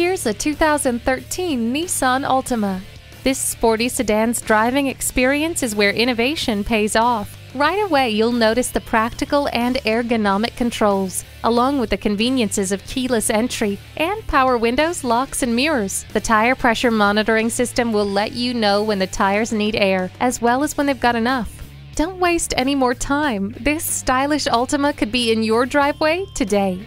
Here's a 2013 Nissan Altima. This sporty sedan's driving experience is where innovation pays off. Right away, you'll notice the practical and ergonomic controls, along with the conveniences of keyless entry and power windows, locks, and mirrors. The tire pressure monitoring system will let you know when the tires need air, as well as when they've got enough. Don't waste any more time. This stylish Altima could be in your driveway today.